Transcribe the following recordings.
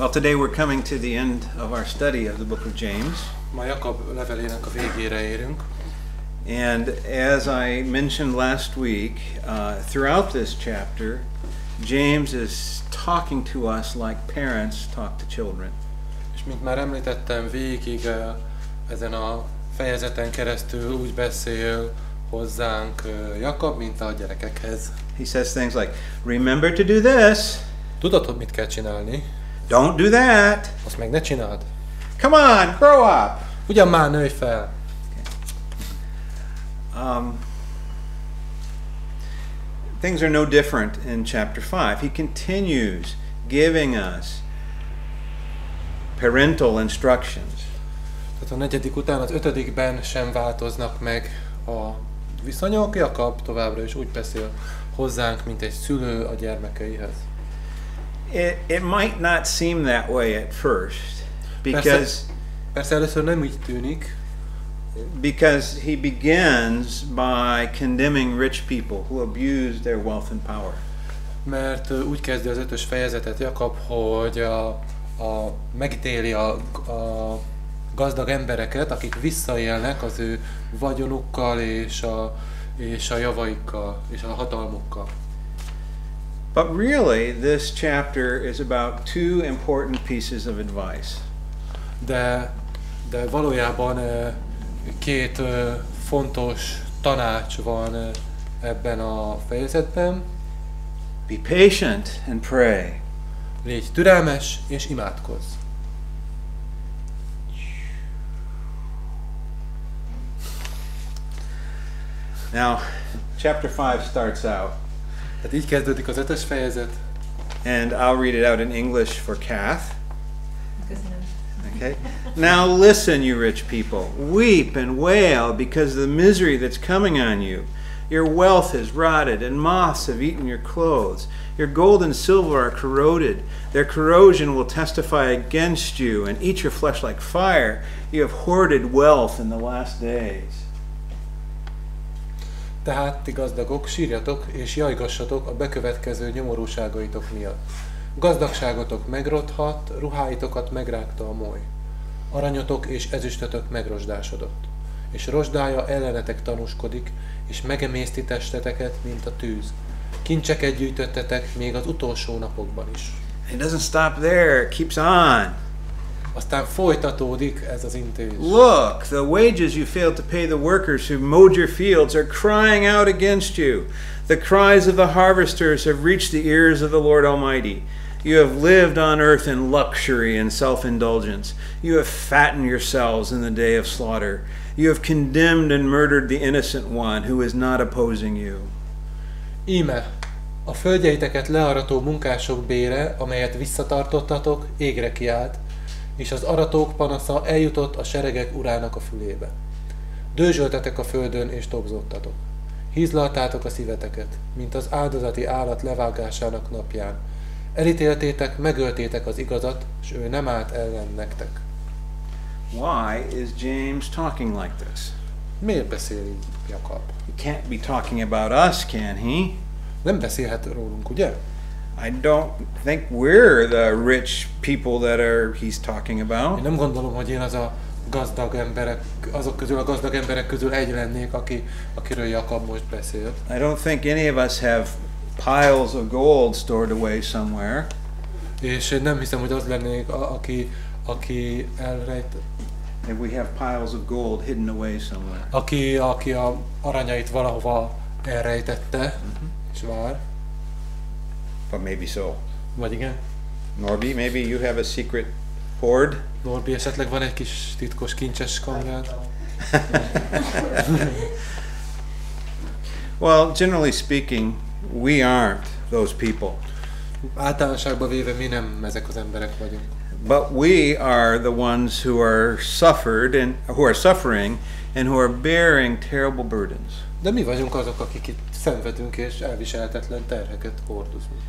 Well, today we're coming to the end of our study of the book of James. Ma Jakab levelének a végére érünk, And as I mentioned last week, uh, throughout this chapter, James is talking to us like parents talk to children. és mint már említettem, végig eh, ezen a fejezeten keresztül úgy beszél hozzánk eh, Jakab, mint a gyerekekhez. He says things like, Remember to do this, Tudod, hogy mit kell csinálni? Don't do that, Azt meg ne csináld. come on, grow up. Ugyan már nőj fel! Um, things are no different in chapter 5. He continues giving us parental instructions. Tehát a negyedik után az ötödikben sem változnak meg a viszonyok. Jakab továbbra is úgy beszél hozzánk, mint egy szülő a gyermekeihez. It, it might not seem that way at first because, Persze először nem így tűnik, because he begins by condemning rich people who abuse their wealth and power. mert úgy kezdi az ötös fejezetet Jakab, hogy a, a, megítéli a, a gazdag embereket, akik visszaélnek az ő vagyonukkal és a, és a javaikkal és a hatalmukkal. But really, this chapter is about two important pieces of advice. De, de valójában két fontos tanács van ebben a fejezetben. Be patient and pray. Légy türelmes és imádkozz. Now, chapter 5 starts out, Tehát így kezdődik az ötös fejezet, and I'll read it out in English for Kath. Okay? Now listen, you rich people. Weep and wail because of the misery that's coming on you. Your wealth has rotted, and moths have eaten your clothes. Your gold and silver are corroded. Their corrosion will testify against you and eat your flesh like fire. You have hoarded wealth in the last days. Tehát ti gazdagok, sírjatok és jajgassatok a bekövetkező nyomorúságaitok miatt. Gazdagságotok megrothat, ruháitokat megrágta a moly. Aranyotok és ezüstötök megrosdásodott. És rozsdája ellenetek tanúskodik, és megemészti testeteket, mint a tűz. Kincseket gyűjtöttetek még az utolsó napokban is. It doesn't stop there, it keeps on. Aztán folytatódik ez az intéz. Look, the wages you failed to pay the workers who mowed your fields are crying out against you. The cries of the harvesters have reached the ears of the Lord Almighty. You have lived on earth in luxury and self indulgence. You have fattened yourselves in the day of slaughter. You have condemned and murdered the innocent one who is not opposing you. Íme, a földjeiteket learató munkások bére, amelyet visszatartottatok, égre kiállt, és az aratók panasza eljutott a seregek urának a fülébe. Dőzsöltetek a földön és dobzottatok. Hízlaltátok a szíveteket, mint az áldozati állat levágásának napján. Elítéltétek, megöltétek az igazat, és ő nem állt ellen nektek. Why is James talking like this? Miért beszél így Jakab? He can't be talking about us, can he? Nem beszélhet rólunk, ugye? I don't think we're the rich people that are he's talking Én about. nem gondolom, hogy én az a gazdag emberek, azok közül a gazdag emberek közül egy lennék, aki, akiről Jakab most beszélt. I don't think any of us have piles of gold stored away somewhere. És én nem hiszem, hogy az lennék, a, aki, aki elrejt, If we have piles of gold hidden away somewhere. aki, aki a aranyait valahova elrejtette, és vár. But maybe so. Vagy igen? Norby, maybe you have a secret hoard. Norbi, esetleg van egy kis titkos kincses kamrád? Well, generally speaking, we aren't those people. Általánosságban véve mi nem ezek az emberek vagyunk. But we are the ones who are suffered and who are suffering and who are bearing terrible burdens. De mi vagyunk azok, akik itt szenvedünk és elviselhetetlen terheket hordozunk.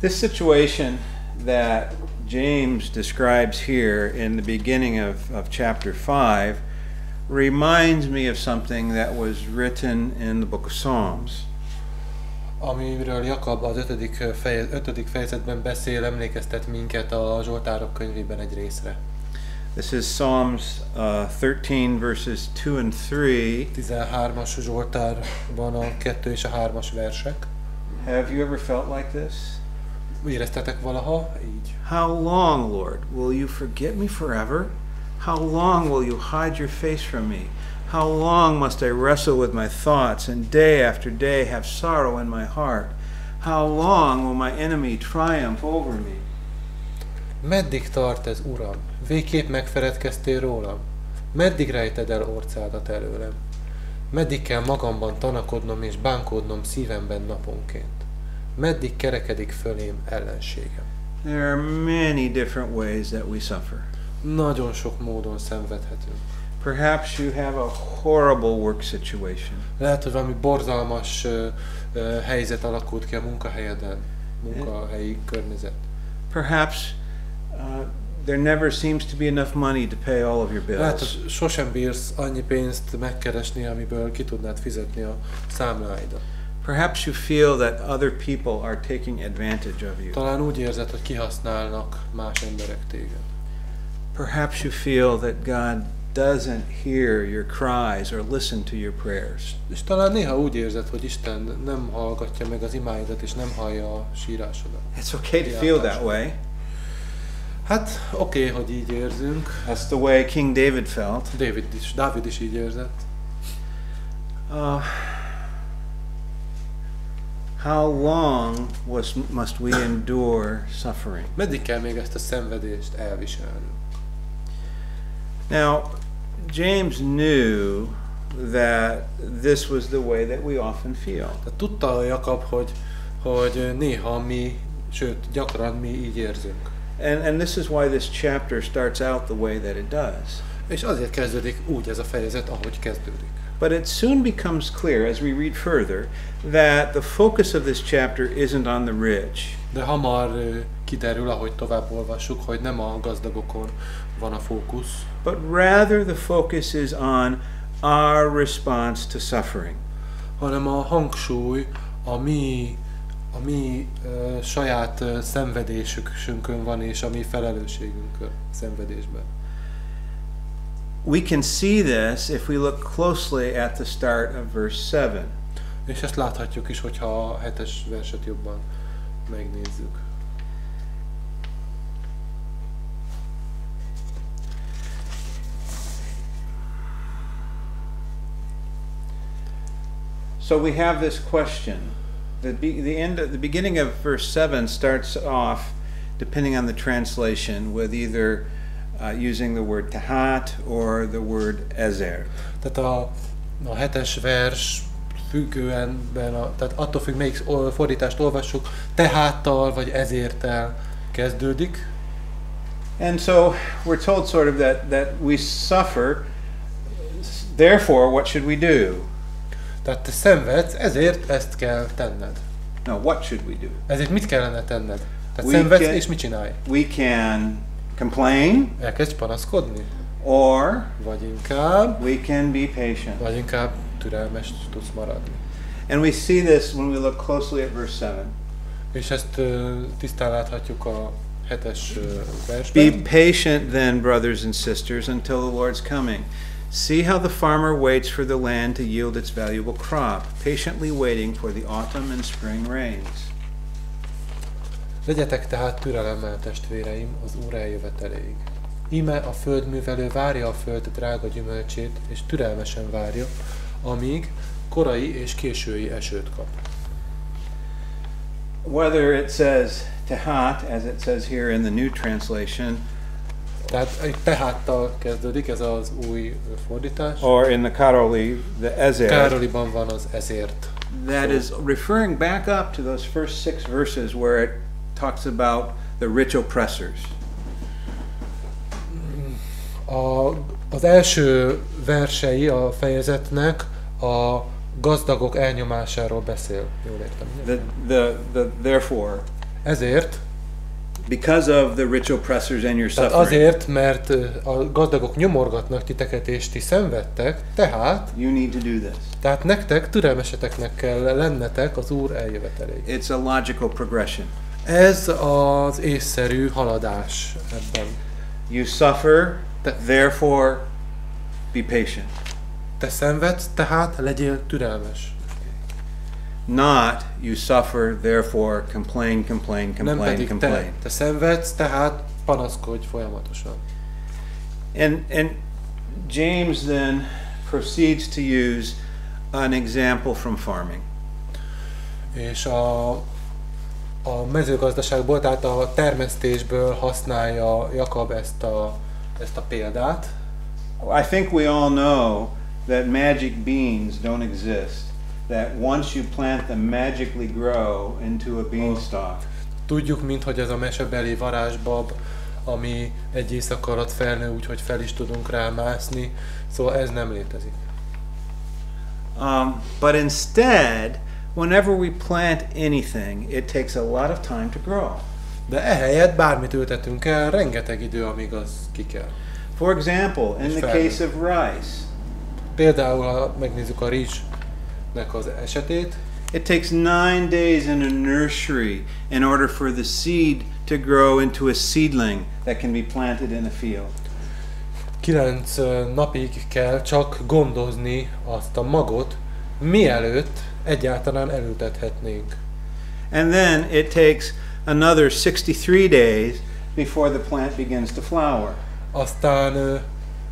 This situation that James describes here in the beginning of, of chapter 5 reminds me of something that was written in the book of Psalms. Amiről Jakab az fejez, fejezetben beszél, emlékeztet minket a Zsoltárok könyvében egy részre. This is Psalms uh, 13, verses 2 and 3. 13-as Zsoltárban a 2 és a 3-as versek. Have you ever felt like this? Éreztetek valaha így? How long, Lord, will you forget me forever? How long will you hide your face from me? How long must I wrestle with my thoughts and day after day have sorrow in my heart? How long will my enemy triumph over me? Meddig tart ez, Uram? Végképp megfeledkeztél rólam? Meddig rejted el orcádat előlem? Meddig kell magamban tanakodnom és bánkódnom szívemben naponként? Meddig kerekedik fölém ellenségem? There are many different ways that we suffer. Nagyon sok módon szenvedhetünk. Perhaps you have a horrible work situation. Lehet, hogy valami borzalmas ö, ö, helyzet alakult ki a munkahelyeden, munkahelyi környezet. Perhaps uh, there never seems to be enough money to pay all of your Lehet, bills. hogy sosem bírsz annyi pénzt megkeresni, amiből ki tudnád fizetni a számláidat. Perhaps you feel that other people are taking advantage of you. Talán úgy érzed, hogy kihasználnak más emberek téged. Perhaps you feel that God doesn't hear your cries or listen to your prayers. És talán néha úgy érzed, hogy Isten nem hallgatja meg az imáidat, és nem hallja a sírásodat. It's okay to feel that way. Hát oké, okay, hogy így érzünk. That's the way King David felt. David is, Dávid is így érzett. Uh, how long was, must we endure suffering? Meddig kell még ezt a szenvedést elviselni? Now, James knew that this was the way that we often feel. Tehát tudta a Jakab, hogy, hogy néha mi, sőt, gyakran mi így érzünk. And, and this is why this chapter starts out the way that it does. És azért kezdődik úgy ez a fejezet, ahogy kezdődik. But it soon becomes clear as we read further that the focus of this chapter isn't on the rich. De hamar kiderül, ahogy tovább olvassuk, hogy nem a gazdagokon van a fókusz, but rather the focus is on our response to suffering. hanem a hangsúly a mi, a mi ö, saját ö, szenvedésünkön van, és a mi felelősségünkön szenvedésben. We can see this if we look closely at the start of verse 7. És ezt láthatjuk is, hogyha a hetes verset jobban megnézzük. So we have this question. The, be, the end the beginning of verse 7 starts off depending on the translation with either using the word tahat or the word ezer. Tehát a, a hetes vers függően, a, tehát attól függ, melyik fordítást olvassuk, teháttal vagy ezérttel kezdődik. And so we're told sort of that, that we suffer, therefore, what should we do? Tehát te szenvedsz, ezért ezt kell tenned. No, what should we do? Ezért mit kellene tenned? Tehát We szenvedsz, can- és mit csinálj? We can complain, Elkezdj panaszkodni? or Vagy inkább, we can be patient. vagy inkább türelmes tudsz maradni. And we see this when we look closely at verse 7. És ezt tisztán láthatjuk a hetes ö, Be patient then, brothers and sisters, until the Lord's coming. See how the farmer waits for the land to yield its valuable crop, patiently waiting for the autumn and spring rains. Legyetek tehát türelemmel, testvéreim, az Úr eljöveteléig. Íme a földművelő várja a föld drága gyümölcsét, és türelmesen várja, amíg korai és késői esőt kap. Whether it says tahat, as it says here in the New Translation, Tehát egy teháttal kezdődik ez az új fordítás. or in the Karoli, the ezer, Károliban van az ezért. that is referring back up to those first six verses where it talks about the rich oppressors. A, az első versei a fejezetnek a gazdagok elnyomásáról beszél. Jól értem. The, the, the therefore, Ezért because of the rich oppressors and your Tehát suffering. azért, mert a gazdagok nyomorgatnak titeket, és ti szenvedtek, tehát, You need to do this. tehát nektek türelmeseteknek kell lennetek az Úr eljöveteléig. It's a logical progression. Ez az észszerű haladás ebben. You suffer, Te- therefore be patient. Te szenvedsz, tehát legyél türelmes. Not you suffer, therefore complain, complain, Nem complain, pedig te, complain. te szenvedsz, tehát panaszkodj folyamatosan. And and James then proceeds to use an example from farming. És a, a mezőgazdaságból, tehát a termesztésből használja Jakab ezt a, ezt a példát. I think we all know that magic beans don't exist. That once you plant them, magically grow into a beanstalk. Tudjuk, mint hogy ez a mesebeli varázsbab, ami egy éjszaka alatt felnő, úgyhogy fel is tudunk rá mászni, szóval ez nem létezik. Um, but instead, whenever we plant anything, it takes a lot of time to grow. De ehelyett bármit ültetünk el, rengeteg idő, amíg az ki kell. For example, in the case of rice, Például, ha megnézzük a rizsnek az esetét, it takes nine days in a nursery in order for the seed to grow into a seedling that can be planted in a field. kilenc napig kell csak gondozni azt a magot, mielőtt egyáltalán elültethetnénk. And then it takes another 63 days before the plant begins to flower. Aztán ö,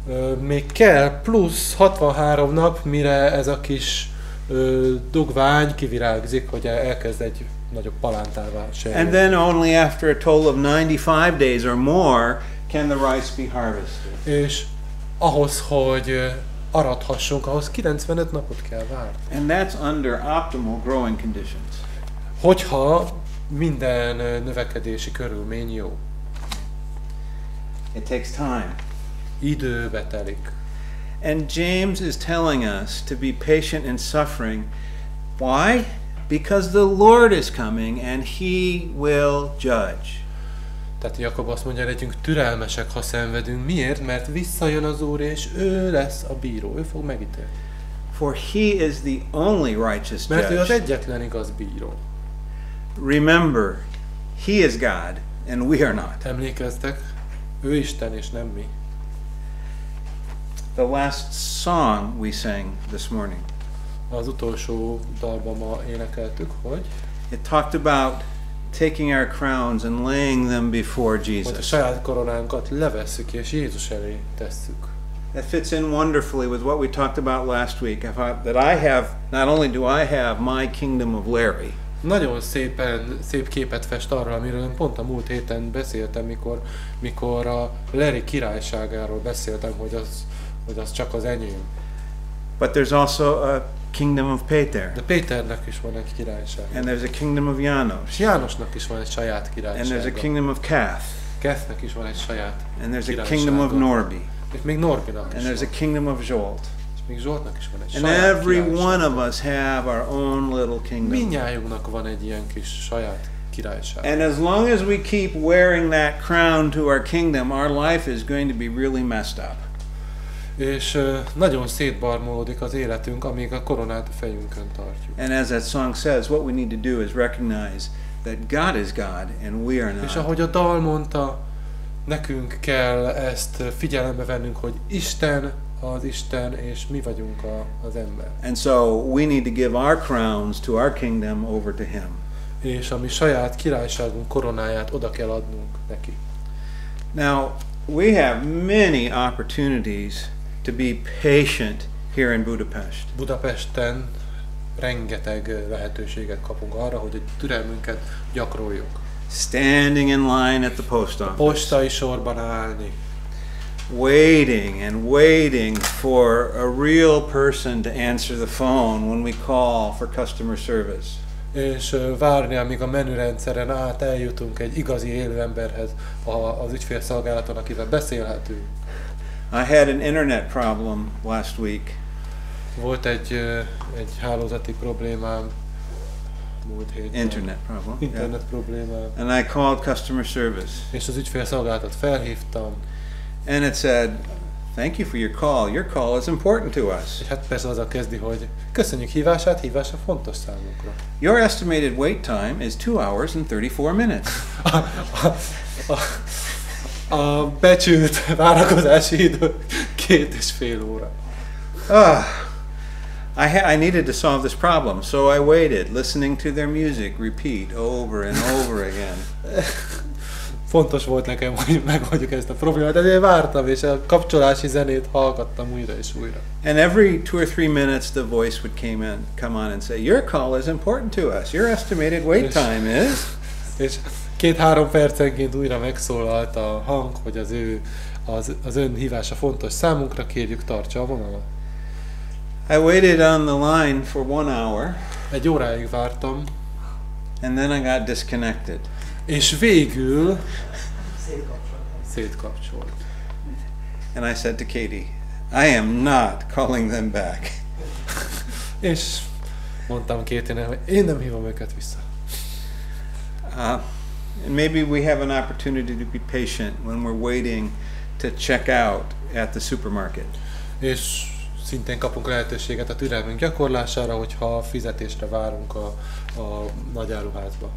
ö, még kell plusz 63 nap, mire ez a kis ö, dugvány kivirágzik, hogy el- elkezd egy nagyobb palántává And sejleni. then only after a total of 95 days or more can the rice be harvested. És ahhoz, hogy arathassunk, ahhoz 95 napot kell várni. And that's under optimal growing conditions. Hogyha minden növekedési körülmény jó. It takes time. Időbe telik. And James is telling us to be patient in suffering. Why? Because the Lord is coming and he will judge. Tehát Jakob azt mondja, legyünk türelmesek, ha szenvedünk. Miért? Mert visszajön az Úr, és ő lesz a bíró, ő fog megítélni. For he is the only righteous Mert ő az judge. egyetlen igaz bíró. Remember, he is God and we are not. Emlékeztek? Ő Isten, és nem mi. The last song we sang this morning, Az utolsó dalban ma énekeltük, hogy, it talked about taking our crowns and laying them before hogy a Jesus. saját koronánkat levesszük és Jézus elé tesszük. That fits in wonderfully with what we talked about last week. I, that I have, not only do I have my kingdom of Larry, Nagyon szépen, szép képet fest arra, amiről pont a múlt héten beszéltem, mikor, mikor a Larry királyságáról beszéltem, hogy az, hogy az csak az enyém. but there's also a kingdom of Peter, De Péternek is van egy királyság. and there's a kingdom of És Janos, Jánosnak is van egy saját and there's a kingdom of Kath, Kethnek is van egy saját and there's a kingdom of Norby, És még Norbinak and there's a kingdom of Jolt. És még Zsoltnak is van egy And every one of us have our own little kingdom. Mindnyájunknak van egy ilyen kis saját királyság. And as long as we keep wearing that crown to our kingdom, our life is going to be really messed up. És nagyon szétbarmolódik az életünk, amíg a koronát a fejünkön tartjuk. And as that song says, what we need to do is recognize that God is God and we are És not. ahogy a dal mondta, nekünk kell ezt figyelembe vennünk, hogy Isten az Isten, és mi vagyunk a, az ember. And so we need to give our crowns to our kingdom over to Him. És a mi saját királyságunk koronáját oda kell adnunk neki. Now, we have many opportunities to be patient here in Budapest. Budapesten rengeteg uh, lehetőséget kapunk arra, hogy a türelmünket gyakoroljuk. Standing in line at the post office, Postai sorban állni, waiting and waiting for a real person to answer the phone when we call for customer service. és várni, amíg a menürendszeren át eljutunk egy igazi élő emberhez a, az ügyfélszolgálaton, akivel beszélhetünk. I had an internet problem last week, Volt egy, egy hálózati problémám múlt héten. internet problem. yeah. Internet problémám. And I called customer service, És az ügyfélszolgálatot felhívtam, and it said, "Thank you for your call. Your call is important to us. és hát persze azzal kezdi, hogy köszönjük hívását, hívása fontos számunkra. Your estimated wait time is two hours and 34 minutes." A, becsült várakozási idő két és fél óra. Ah, I, ha- I needed to solve this problem, so I waited, listening to their music repeat over and over again. Fontos volt nekem, hogy megoldjuk ezt a problémát, ezért vártam, és a kapcsolási zenét hallgattam újra és újra. And every two or three minutes, the voice would came in, come on and say, "Your call is important to us. Your estimated wait time is." És két-három percenként újra megszólalt a hang, hogy az ő az, az ön hívása fontos számunkra, kérjük tartsa a vonalat. I waited on the line for one hour, Egy óráig vártam, and then I got disconnected. és végül szétkapcsolt. And I said to Katie, "I am not calling them back." És mondtam Kétinek, hogy én nem hívom őket vissza. Uh, and maybe we have an opportunity to be patient when we're waiting to check out at the supermarket. És szintén kapunk lehetőséget a türelmünk gyakorlására, hogyha fizetésre várunk a, a nagyáruházba.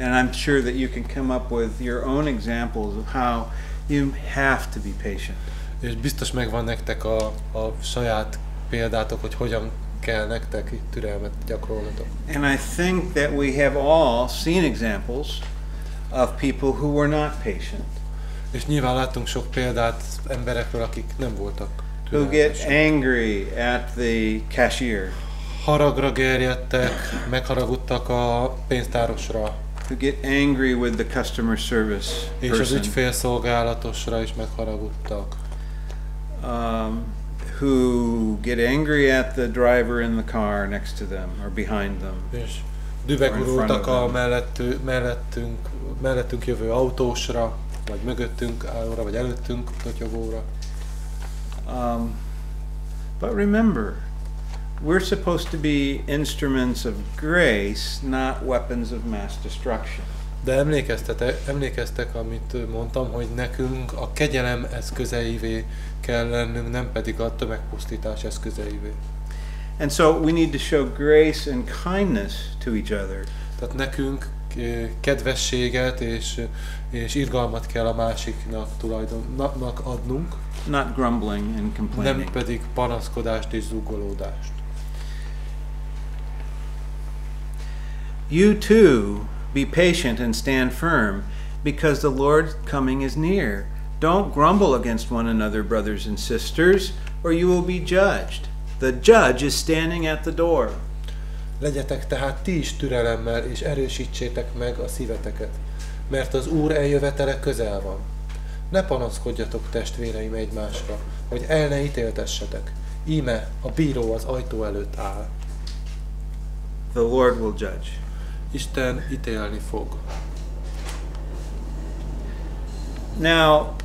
And I'm sure that you can come up with your own examples of how you have to be patient. És biztos megvan nektek a, a saját példátok, hogy hogyan kell nektek türelmet gyakorolnatok. And I think that we have all seen examples of people who were not patient, És nyilván láttunk sok példát emberekről, akik nem voltak who get angry at the cashier, Haragra gerjedtek, megharagudtak a pénztárosra, who get angry with the customer service és az person, ügyfélszolgálatosra is megharagudtak. um, who get angry at the driver in the car next to them or behind them. És dübegurultak Or in front a mellettünk, mellettünk jövő autósra, vagy mögöttünk állóra, vagy előttünk totyogóra. Um, but remember, we're supposed to be instruments of grace, not weapons of mass destruction. De emlékeztetek, emlékeztek, amit mondtam, hogy nekünk a kegyelem eszközeivé kell lennünk, nem pedig a tömegpusztítás eszközeivé. And so we need to show grace and kindness to each other. Tehát nekünk eh, kedvességet és, és irgalmat kell a másiknak tulajdonnak adnunk, not grumbling and nem complaining. pedig panaszkodást és zúgolódást. You too be patient and stand firm, because the Lord's coming is near. Don't grumble against one another, brothers and sisters, or you will be judged. The judge is standing at the door. Legyetek tehát ti is türelemmel, és erősítsétek meg a szíveteket, mert az Úr eljövetele közel van. Ne panaszkodjatok testvéreim egymásra, hogy el ne ítéltessetek. Íme, a bíró az ajtó előtt áll. The Lord will judge. Isten ítélni fog. Now,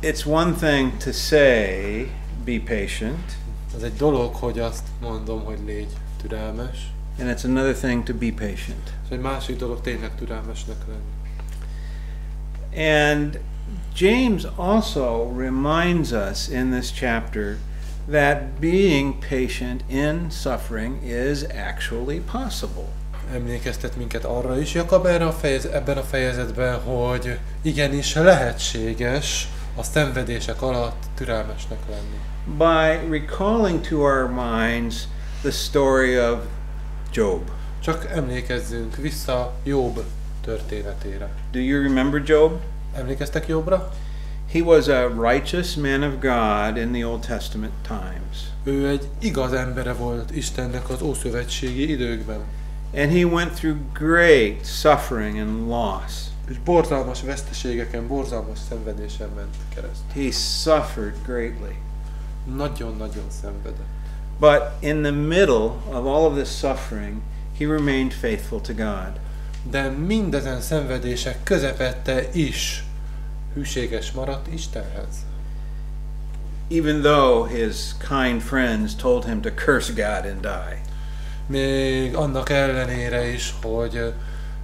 it's one thing to say, be patient, Ez egy dolog, hogy azt mondom, hogy légy türelmes, and it's another thing to be patient. és egy másik dolog tényleg türelmesnek lenni. And James also reminds us in this chapter that being patient in suffering is actually possible. Emlékeztet minket arra is, Jakab erre a fejez, ebben a fejezetben, hogy igenis lehetséges a szenvedések alatt türelmesnek lenni. By recalling to our minds the story of Job. Csak emlékezzünk vissza Jobb történetére. Do you remember Job? Emlékeztek Jobbra? He was a righteous man of God in the Old Testament times. Ő egy igaz embere volt Istennek az ószövetségi időkben. And he went through great suffering and loss. És borzalmas veszteségeken, borzalmas szenvedésen ment keresztül. He suffered greatly. Nagyon-nagyon szenvedett. But in the middle of all of this suffering, he remained faithful to God. De mindezen szenvedések közepette is hűséges maradt Istenhez. Even though his kind friends told him to curse God and die. Még annak ellenére is, hogy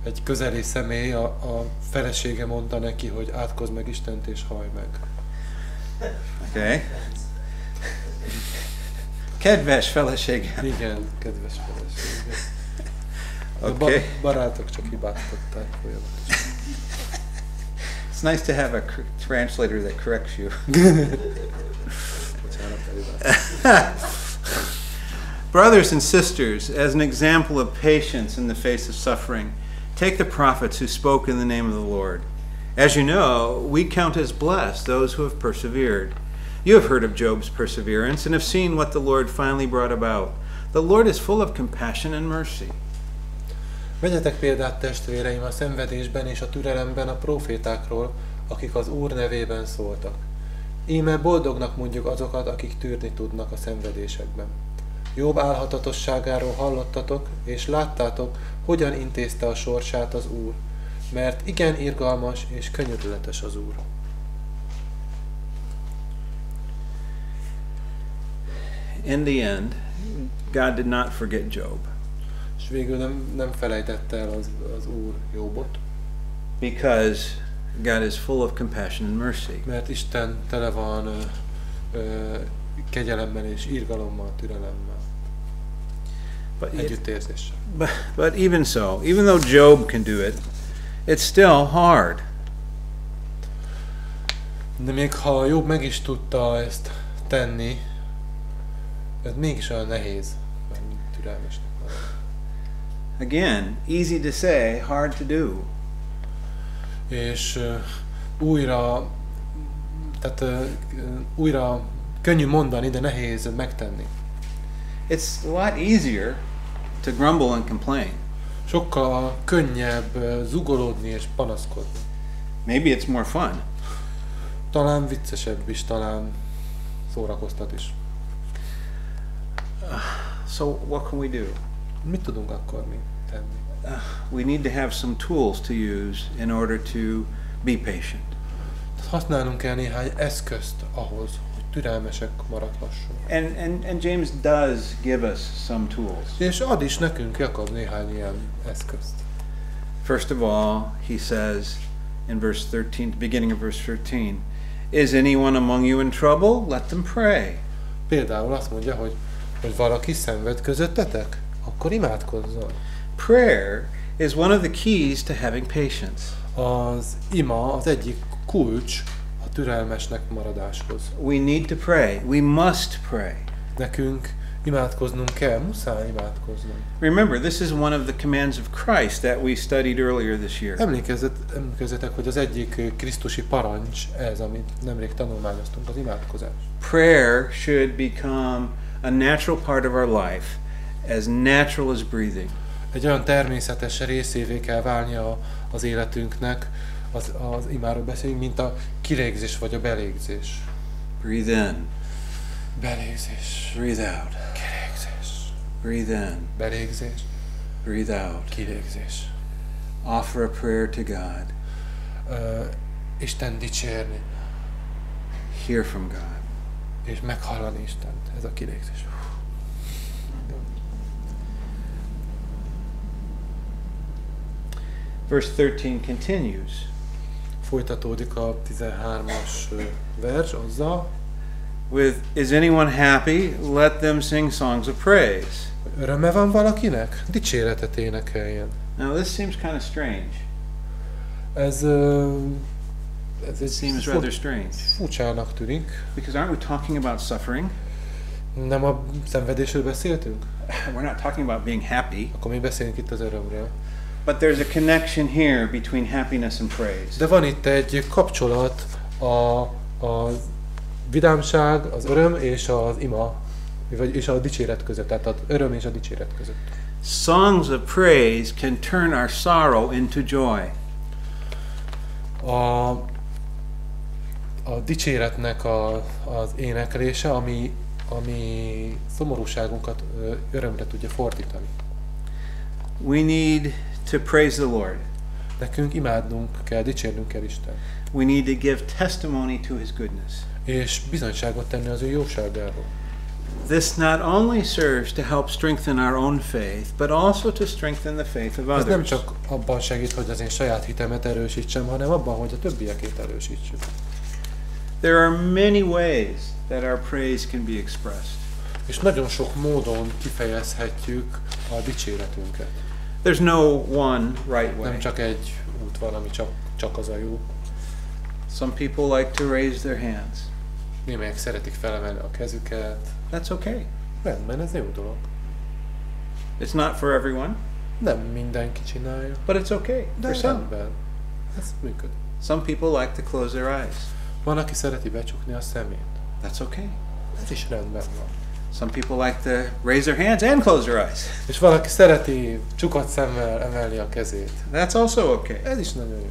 egy közeli személy, a, a felesége mondta neki, hogy átkozz meg Istent és haj meg. Okay? Kedves feleségem. Igen, kedves felesége. A Oké. ba- barátok csak hibáztatták folyamatosan. It's nice to have a translator that corrects you. Brothers and sisters, as an example of patience in the face of suffering, take the prophets who spoke in the name of the Lord. As you know, we count as blessed those who have persevered. You have heard of Job's perseverance and have seen what the Lord finally brought about. The Lord is full of compassion and mercy. Vegyetek példát testvéreim a szenvedésben és a türelemben a profétákról, akik az Úr nevében szóltak. Íme boldognak mondjuk azokat, akik tűrni tudnak a szenvedésekben. Jobb álhatatosságáról hallottatok, és láttátok, hogyan intézte a sorsát az Úr, mert igen irgalmas és könyörületes az Úr. In the end, God did not forget Job És végül nem, nem felejtette el az, az Úr Jobbot, because God is full of compassion and mercy. mert Isten tele van ö, ö, kegyelemmel és irgalommal, türelemmel, But, it- együttérzéssel. but, but even so, even though Job can do it, it's still hard. De még ha Jobb meg is tudta ezt tenni, ez mégis olyan nehéz, mint türelmesnek maradni. Again, easy to say, hard to do. És ö, újra, tehát ö, ö, újra könnyű mondani, de nehéz megtenni. It's a lot easier to grumble and complain. Sokkal könnyebb zugolódni és panaszkodni. Maybe it's more fun. Talán viccesebb is, talán szórakoztat is. So, what can we do? Mit tudunk akkor mi tenni? We need to have some tools to use in order to be patient. Használnunk kell néhány eszközt ahhoz, türelmesek maradhassunk. And, and, and James does give us some tools. És ad is nekünk, Jakab, néhány ilyen eszközt. First of all, he says in verse 13, beginning of verse 13, Is anyone among you in trouble? Let them pray. Például azt mondja, hogy, hogy valaki szenved közöttetek, akkor imádkozzon. Prayer is one of the keys to having patience. Az ima az egyik kulcs türelmesnek maradáshoz. We need to pray. We must pray. Nekünk imádkoznunk kell, muszáj imádkoznunk. Remember, this is one of the commands of Christ that we studied earlier this year. Emlékezzet, emlékezzetek, hogy az egyik krisztusi parancs ez, amit nemrég tanulmányoztunk, az imádkozás. Prayer should become a natural part of our life, as natural as breathing. Egy olyan természetes részévé kell válnia az életünknek, az, az imáról beszélünk, mint a kilégzés vagy a belégzés. Breathe in, Belégzés, breathe out, kilégzés, breathe in, belégzés, breathe out. kilégzés. Offer a prayer to God. Ö, Isten dicsérni, Hear from God. és meghallani Istent. Ez a kilégzés. Verse 13 continues Folytatódik a 13-as ö, vers azzal, with Is anyone happy? Let them sing songs of praise. öröme van valakinek? Dicséretet énekeljen. Now, this seems kind of strange. Ez, ö, ez egy seems fu- rather strange. furcsának tűnik. Because aren't we talking about suffering? Nem a szenvedésről beszéltünk? We're not talking about being happy. Akkor mi beszélünk itt az örömről. But there's a connection here between happiness and praise. De van itt egy kapcsolat a, a vidámság, az öröm és az ima, vagy és a dicséret között, tehát az öröm és a dicséret között. Songs of praise can turn our sorrow into joy. A, a dicséretnek a, az éneklése, ami, ami szomorúságunkat örömre tudja fordítani. We need to praise the Lord. Nekünk imádnunk kell, dicsérnünk kell Isten. We need to give testimony to his goodness. És bizonyságot tenni az ő jóságáról. This not only serves to help strengthen our own faith, but also to strengthen the faith of Ez nem others. csak abban segít, hogy az én saját hitemet erősítsem, hanem abban, hogy a többiekét erősítsük. There are many ways that our praise can be expressed. És nagyon sok módon kifejezhetjük a dicséretünket. There's no one right way. Nem csak egy út van, ami csak, csak az a jó. Some people like to raise their hands. Némelyek szeretik felemelni a kezüket. That's okay. Rendben, ez jó dolog. It's not for everyone, Nem mindenki csinálja, but it's okay de for some. rendben. Ez működik. Some people like to close their eyes. Van, aki szereti becsukni a szemét. That's okay. Ez is rendben van. Some people like to raise their hands and close their eyes. És valaki szereti csukat szemmel emelni a kezét. That's also okay. Ez is nagyon jó.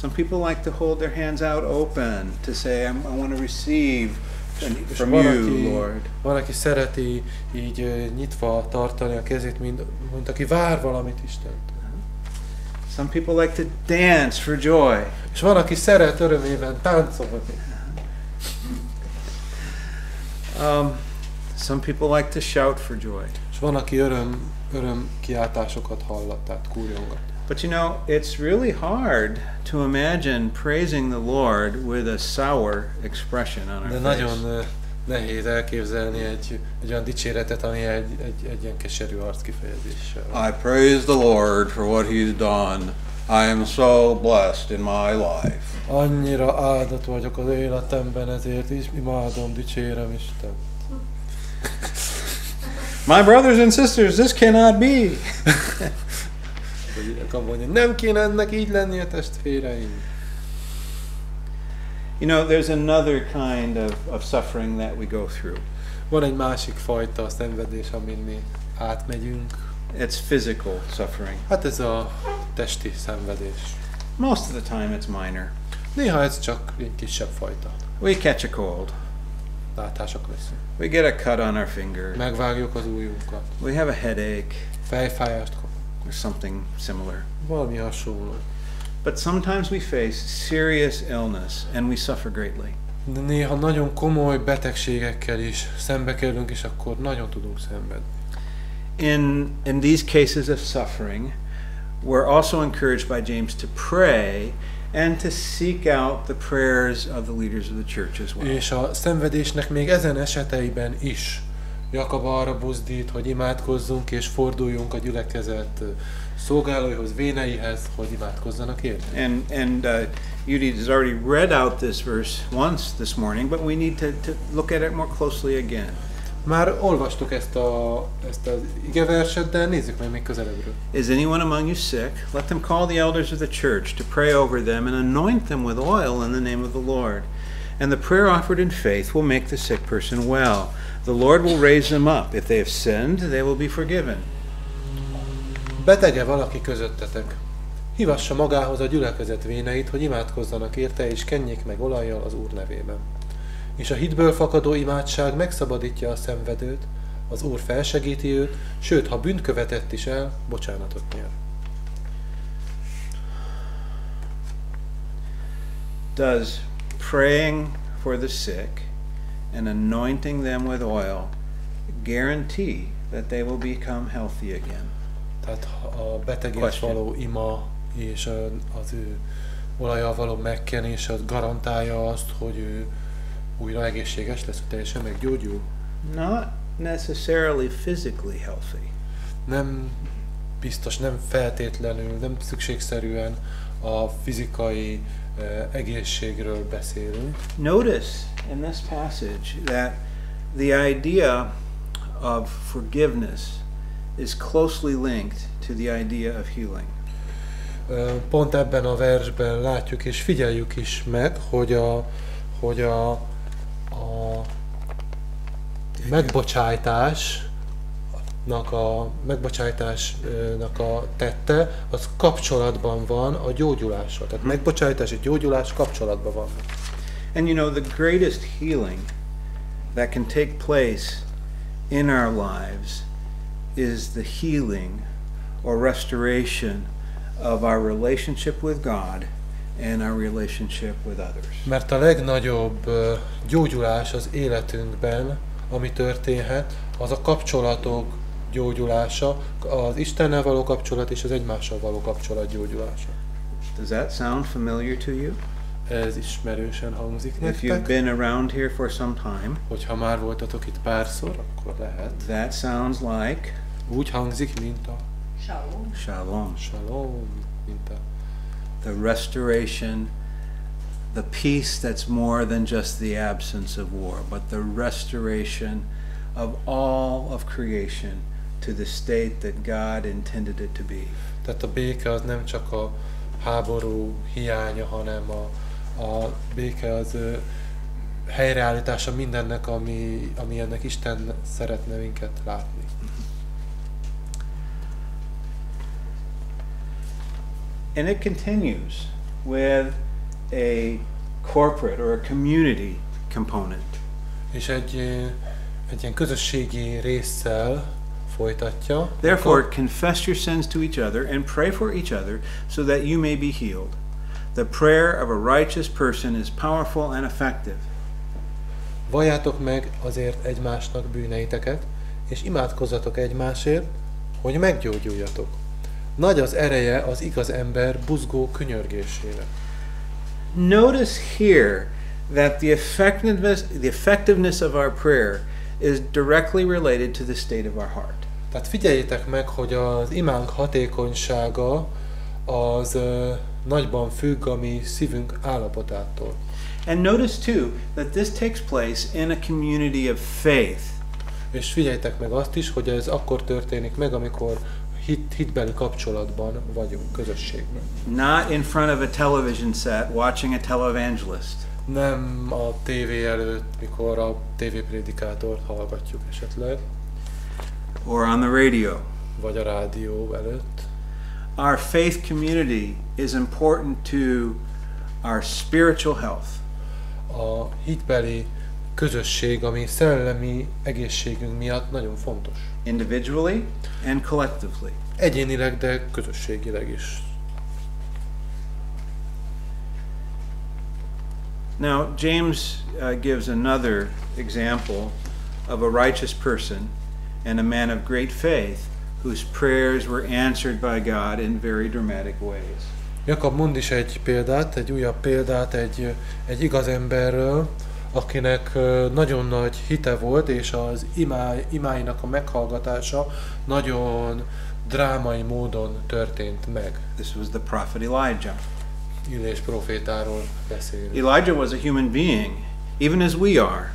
Some people like to hold their hands out open to say, I'm, I want to receive from van, you, aki, Lord. van, aki szereti így ö, nyitva tartani a kezét, mint, mint aki vár valamit Isten. Some people like to dance for joy. És van, aki szeret örömében táncolni. Um, some people like to shout for joy. És van, aki öröm, öröm kiáltásokat hallat, tehát kúrjongat. But you know, it's really hard to imagine praising the Lord with a sour expression on De our nagyon face. ö, nehéz elképzelni egy, egy olyan dicséretet, ami egy, egy, egy ilyen keserű arc kifejezéssel. I praise the Lord for what He's done. I am so blessed in my life. Annyira áldott vagyok az életemben, ezért is imádom, dicsérem Isten. My brothers and sisters, this cannot be. Nem kéne ennek így lennie, testvéreim. You know, there's another kind of, of suffering that we go through. Van egy másik fajta szenvedés, amin mi átmegyünk. It's physical suffering. Hát ez a testi szenvedés. Most of the time, it's minor. Néha ez csak egy kisebb fajta. We catch a cold. Látások leszünk. We get a cut on our finger. Megvágjuk az ujjunkat. We have a headache Fejfájást kap. or something similar. Valami hasonló. But sometimes we face serious illness and we suffer greatly. De néha nagyon komoly betegségekkel is szembe kerülünk, és akkor nagyon tudunk szenvedni. In, in these cases of suffering, we're also encouraged by James to pray and to seek out the prayers of the leaders of the church as well. És a szenvedésnek még ezen eseteiben is Jakab arra buzdít, hogy imádkozzunk és forduljunk a gyülekezet szolgálóihoz, véneihez, hogy imádkozzanak érte. And, and uh, Judy has already read out this verse once this morning, but we need to, to look at it more closely again. Már olvastuk ezt, a, ezt az igeverset, de nézzük meg még közelebbről. Is anyone among you sick? Let them call the elders of the church to pray over them and anoint them with oil in the name of the Lord. And the prayer offered in faith will make the sick person well. The Lord will raise them up. If they have sinned, they will be forgiven. Betege valaki közöttetek. Hívassa magához a gyülekezet véneit, hogy imádkozzanak érte, és kenjék meg olajjal az Úr nevében. És a hitből fakadó imádság megszabadítja a szenvedőt, az Úr felsegíti őt, sőt, ha bűnt követett is el, bocsánatot nyer. Does praying for the sick and anointing them with oil guarantee that they will become healthy again? Tehát a betegért való ima és az ő olajjal való megkenés az garantálja azt, hogy ő újra egészséges lesz, teljesen meggyógyul. Not necessarily physically healthy. Nem biztos, nem feltétlenül, nem szükségszerűen a fizikai eh, egészségről beszélünk. Notice in this passage that the idea of forgiveness is closely linked to the idea of healing. Ö, Pont ebben a versben látjuk és figyeljük is meg, hogy a, hogy a, a megbocsájtásnak a megbocsájtásnak a tette, az kapcsolatban van a gyógyulással. Tehát megbocsájtás és gyógyulás kapcsolatban van. And you know, the greatest healing that can take place in our lives is the healing or restoration of our relationship with God and our relationship with others. Mert a legnagyobb gyógyulás az életünkben ami történhet, az a kapcsolatok gyógyulása, az Istennel való kapcsolat és az egymással való kapcsolat gyógyulása. Does that sound familiar to you? Ez ismerősen hangzik If you've nektek. been around here for some time, Hogyha már voltatok itt párszor, akkor lehet. that sounds like Úgy hangzik, mint a Shalom. shalom, shalom, mint a the restoration, the peace that's more than just the absence of war, but the restoration of all of creation to the state that God intended it to be. Tehát a béke az nem csak a háború hiánya, hanem a, a béke az ö, helyreállítása mindennek, ami, ami ennek Isten szeretne minket látni. And it continues with a corporate or a community component. És egy, egy ilyen közösségi résszel folytatja. Therefore, confess your sins to each other and pray for each other so that you may be healed. The prayer of a righteous person is powerful and effective. Valljátok meg azért egymásnak bűneiteket, és imádkozzatok egymásért, hogy meggyógyuljatok. Nagy az ereje az igaz ember buzgó könyörgésére. Notice here that the effectiveness, the effectiveness of our prayer is directly related to the state of our heart. Tehát figyeljétek meg, hogy az imánk hatékonysága az ö, nagyban függ a mi szívünk állapotától. And notice too that this takes place in a community of faith. És figyeljétek meg azt is, hogy ez akkor történik meg, amikor hit, hitbeli kapcsolatban vagyunk, közösségben. not in front of a television set watching a televangelist. Nem a tévé előtt, mikor a tévéprédikátort hallgatjuk esetleg, or on the radio. vagy a rádió előtt. Our faith community is important to our spiritual health. A hitbeli közösség, ami szellemi egészségünk miatt nagyon fontos. Individually and collectively. Egyénileg, de közösségileg is. Now, James uh, gives another example of a righteous person and a man of great faith whose prayers were answered by God in very dramatic ways. Jakab mond is egy példát, egy újabb példát egy, egy igaz emberről, akinek nagyon nagy hite volt, és az imáj, imáinak a meghallgatása nagyon drámai módon történt meg. This was the prophet Elijah. Illés profétáról beszélünk. Elijah was a human being, even as we are.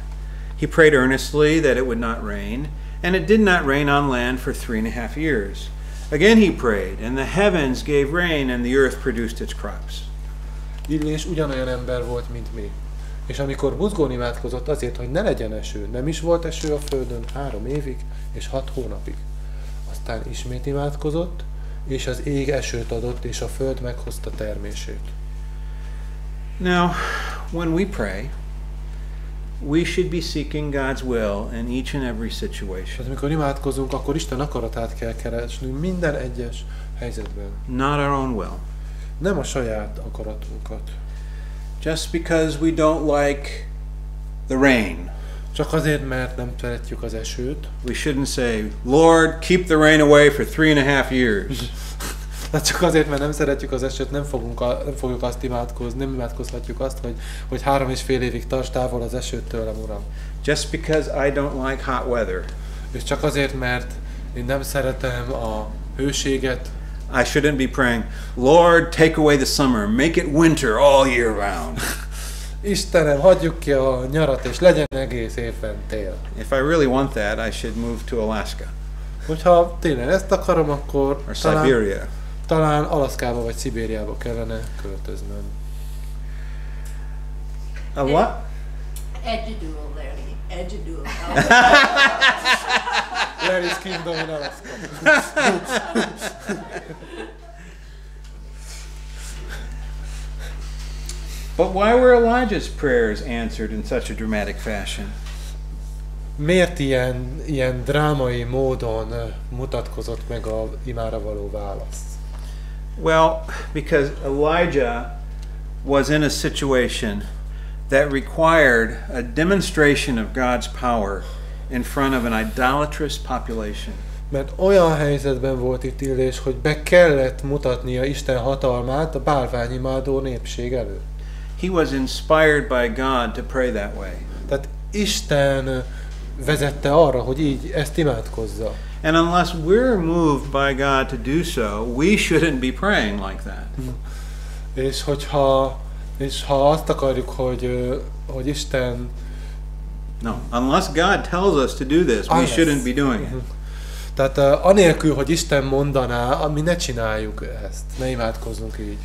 He prayed earnestly that it would not rain, and it did not rain on land for three and a half years. Again he prayed, and the heavens gave rain, and the earth produced its crops. Illés ugyanolyan ember volt, mint mi. És amikor buzgón imádkozott azért, hogy ne legyen eső, nem is volt eső a földön három évig és hat hónapig. Aztán ismét imádkozott, és az ég esőt adott, és a föld meghozta termését. Now, when we pray, we should be seeking God's will in each and every situation, Tehát amikor imádkozunk, akkor Isten akaratát kell keresnünk minden egyes helyzetben. not our own will. Nem a saját akaratunkat. Just because we don't like the rain, Csak azért, mert nem szeretjük az esőt. we shouldn't say, Lord, keep the rain away for three and a half years. Tehát csak azért, mert nem szeretjük az esőt, nem, fogunk a, nem fogjuk azt imádkozni, nem imádkozhatjuk azt, hogy, hogy három és fél évig tarts távol az esőt tőlem, Uram. Just because I don't like hot weather, És csak azért, mert én nem szeretem a hőséget, I shouldn't be praying, Lord, take away the summer, make it winter all year round. Istenem, hagyjuk ki a nyarat, és legyen egész évben tél. if I really want that, I should move to Alaska Hogyha tényleg ezt akarom, akkor or talán, Siberia. talán Alaszkába vagy Szibériába kellene költöznöm. A what? Edudual, Larry. Edudual. Larry's Kingdom in Alaska. But why were Elijah's prayers answered in such a dramatic fashion? Miért ilyen, ilyen drámai módon mutatkozott meg a imára való válasz? Well, because Elijah was in a situation that required a demonstration of God's power in front of an idolatrous population. Mert olyan helyzetben volt itt Illés, hogy be kellett mutatnia Isten hatalmát a bálványimádó népség előtt. He was inspired by God to pray that way. Tehát Isten vezette arra, hogy így ezt imádkozza. And unless we're moved by God to do so, we shouldn't be praying like that. És hogyha és ha azt akarjuk, hogy, hogy Isten No, unless God tells us to do this, we shouldn't be doing it. Tehát uh, anélkül, hogy Isten mondaná, mi ne csináljuk ezt, ne imádkozzunk így.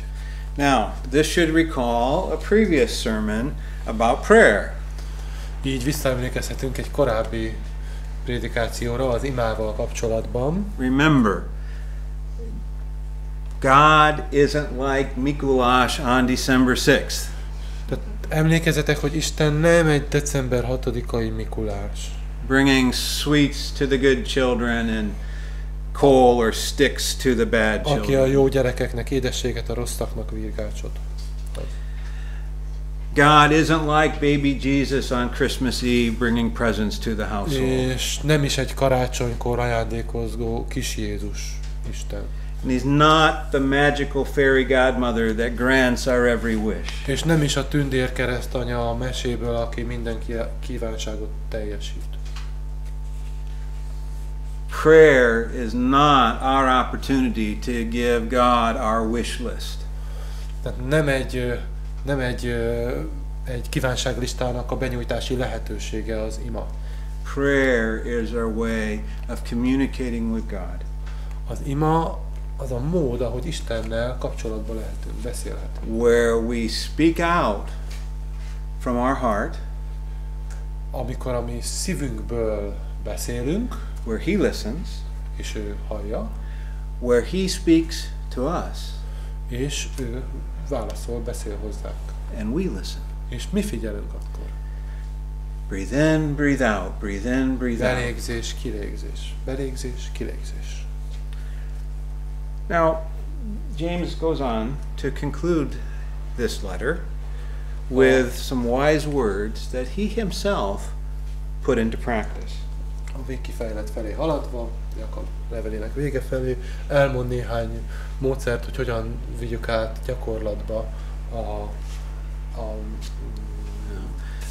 Now, this should recall a previous sermon about prayer. Így visszaemlékezhetünk egy korábbi prédikációra az imával kapcsolatban. Remember, God isn't like Mikuláš on December 6th. Emlékezzetek, hogy Isten nem egy december 6-ai Mikulás, bringing sweets to the good children and coal or sticks to the bad aki a children. jó gyerekeknek édességet, a rosszaknak virgácsot. God isn't like baby Jesus on Christmas Eve bringing presents to the household. És nem is egy karácsonykor ajándékozgó kis Jézus Isten. And he's not the magical fairy godmother that grants our every wish. És nem is a tündér keresztanya a meséből, aki minden kívánságot teljesít. Prayer is not our opportunity to give God our wish list. Tehát nem egy, nem egy, egy kívánságlistának a benyújtási lehetősége az ima. Prayer is our way of communicating with God. Az ima az a mód, ahogy Istennel kapcsolatba lehetünk, beszélhetünk. where we speak out from our heart, Amikor a mi szívünkből beszélünk, where He listens, és ő hallja, where He speaks to us, és ő válaszol, beszél hozzánk. and we listen. És mi figyelünk akkor? Breathe in, breathe out, breathe in, breathe out. Belégzés, kilégzés. Belégzés, kilégzés. Now, James goes on to conclude this letter with some wise words that he himself put into practice. A végkifejlet felé haladva, Jakab levelének vége felé, elmond néhány módszert, hogy hogyan vigyük át gyakorlatba a, a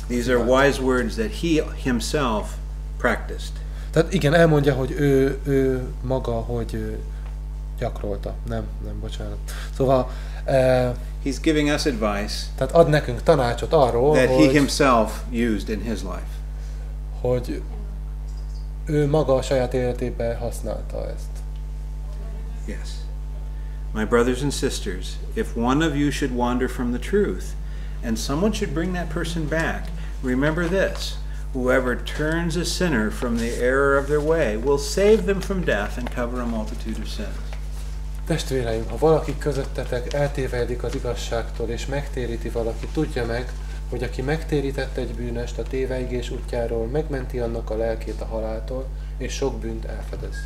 These are wise words that he himself practiced. Tehát igen, elmondja, hogy ő, ő maga, hogy ő gyakorolta. Nem, nem, bocsánat. Szóval, e, He's giving us advice tehát ad nekünk tanácsot arról, that he himself used in his life. hogy ő maga a saját életében használta ezt. Yes. My brothers and sisters, if one of you should wander from the truth, and someone should bring that person back, remember this whoever turns a sinner from the error of their way will save them from death and cover a multitude of sins. Testvéreim, ha valaki közöttetek eltévedik az igazságtól, és megtéríti valaki, tudja meg, hogy aki megtérített egy bűnöst a téveigés útjáról, megmenti annak a lelkét a haláltól, és sok bűnt elfedez.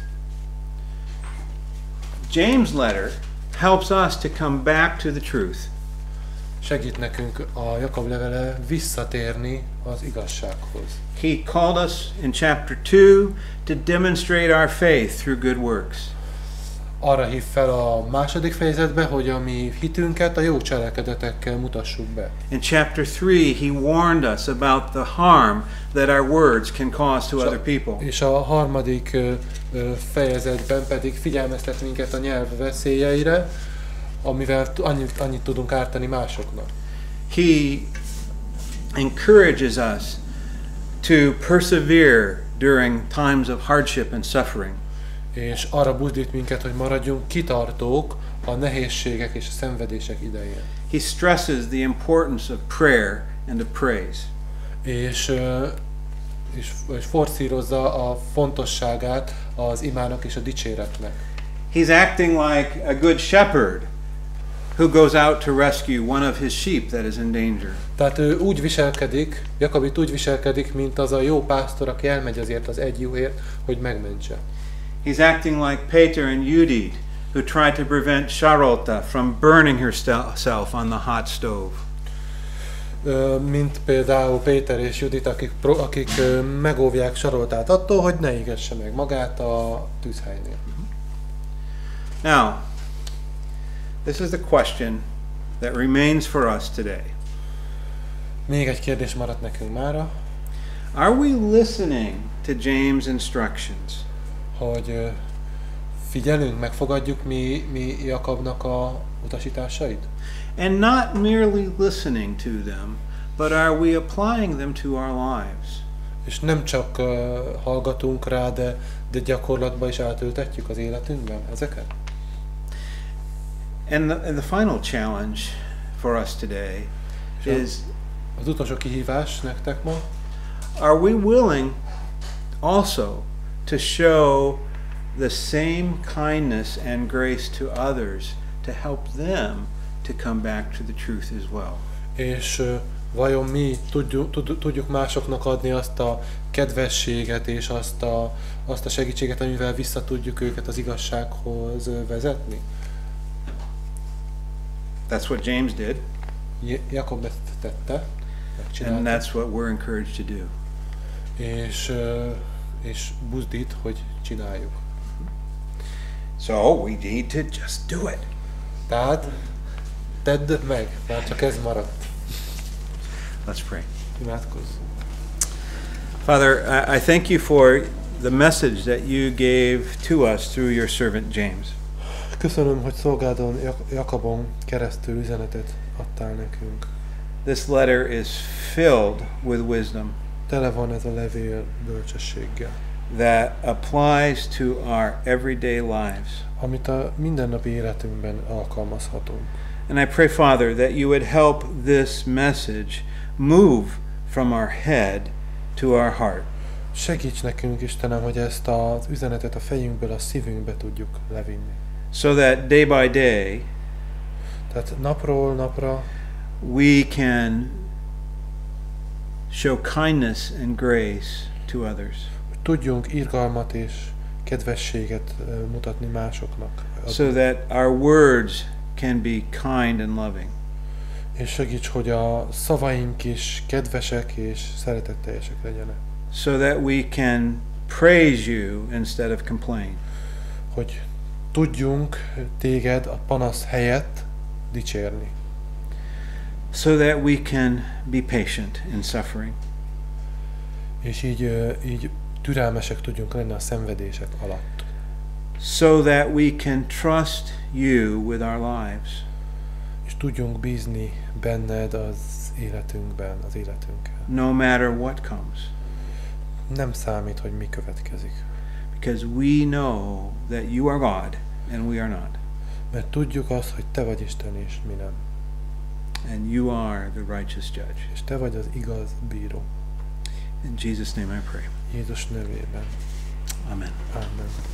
James' letter helps us to come back to the truth. Segít nekünk a Jakab levele visszatérni az igazsághoz. He called us in chapter 2 to demonstrate our faith through good works. Arra hív fel a második fejezetbe, hogy a mi hitünket a jó cselekedetekkel mutassuk be. In chapter 3, he warned us about the harm that our words can cause to other people. És a harmadik fejezetben pedig figyelmeztet minket a nyelv veszélyeire, amivel annyit, annyit tudunk ártani másoknak. He encourages us to persevere during times of hardship and suffering. És arra buzdít minket, hogy maradjunk kitartók a nehézségek és a szenvedések idején. He stresses the importance of prayer and of praise. És, és, és forszírozza a fontosságát az imának és a dicséretnek. He's acting like a good shepherd who goes out to rescue one of his sheep that is in danger. Tehát ő úgy viselkedik, Jakabit úgy viselkedik, mint az a jó pásztor, aki elmegy azért az egy juhért, hogy megmentse. He's acting like Peter and Judith, who tried to prevent Charlotte from burning herself on the hot stove. Mint például Péter és Judit, akik, akik megóvják Saroltát attól, hogy ne égesse meg magát a tűzhelynél. Now, this is the question that remains for us today. Még egy kérdés maradt nekünk mára, Are we listening to James' instructions? Hogy figyelünk, megfogadjuk mi, mi Jakabnak a utasításait? And not merely listening to them, but are we applying them to our lives? És nem csak uh, hallgatunk rá, de, de gyakorlatba is átültetjük az életünkben ezeket? And the, and the final challenge for us today is Az utolsó kihívás nektek ma, are we willing also to show the same kindness and grace to others to help them to come back to the truth as well? és ö, vajon mi tudjuk, tud, tudjuk másoknak adni azt a kedvességet és azt a, azt a segítséget, amivel vissza tudjuk őket az igazsághoz vezetni? That's what James did, Jakob ezt tette, and that's what we're encouraged to do. és, ö, és buzdít, hogy csináljuk. So we need to just do it. Tehát tedd meg, már csak ez maradt. Let's pray. Imádkozz. Father, I, I thank you for the message that you gave to us through your servant James. Köszönöm, hogy szolgádon Jakabon keresztül üzenetet adtál nekünk. This letter is filled with wisdom Tele van ez a levél bölcsességgel, that applies to our everyday lives. amit a mindennapi életünkben alkalmazhatunk. And I pray, Father, that you would help this message move from our head to our heart, Segíts nekünk, Istenem, hogy ezt az üzenetet a fejünkből a szívünkbe tudjuk levinni. so that day by day Tehát napról napra we can show kindness and grace to others, hogy tudjunk irgalmat és kedvességet mutatni másoknak. so that our words can be kind and loving. És segíts, hogy a szavaink is kedvesek és szeretetteljesek legyenek. so that we can praise you instead of complain. Hogy tudjunk téged a panasz helyett dicsérni. So that we can be patient in suffering. És így, így türelmesek tudjunk lenni a szenvedések alatt. So that we can trust you with our lives. És tudjunk bízni benned az életünkben, az életünkkel. No matter what comes. Nem számít, hogy mi következik. Because we know that you are God and we are not. Mert tudjuk azt, hogy te vagy Isten és mi nem. And you are the righteous judge. És te vagy az igaz bíró. In Jesus' name I pray. Jézus nevében. Amen. Amen.